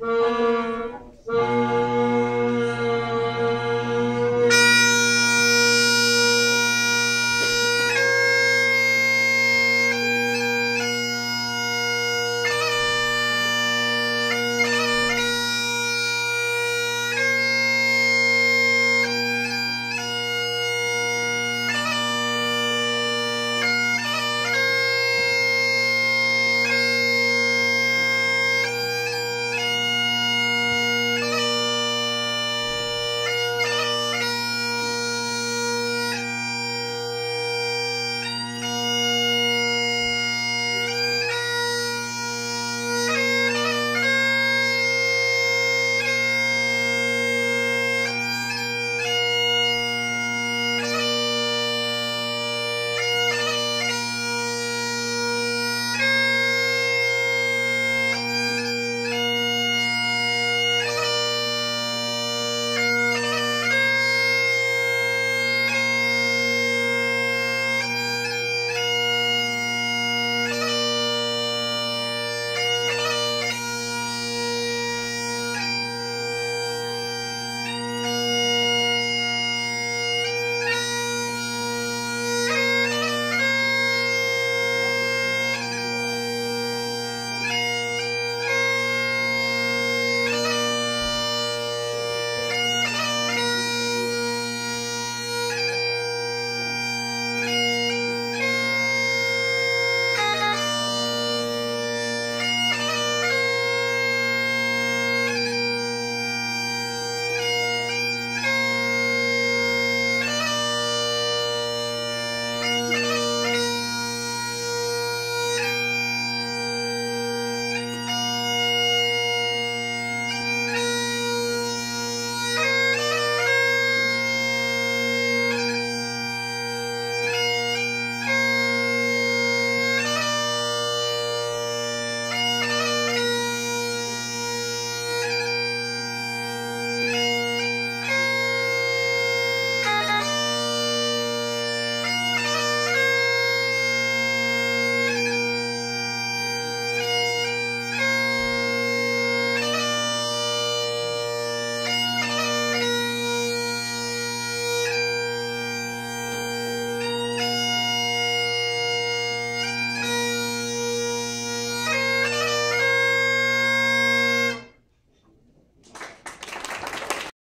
ang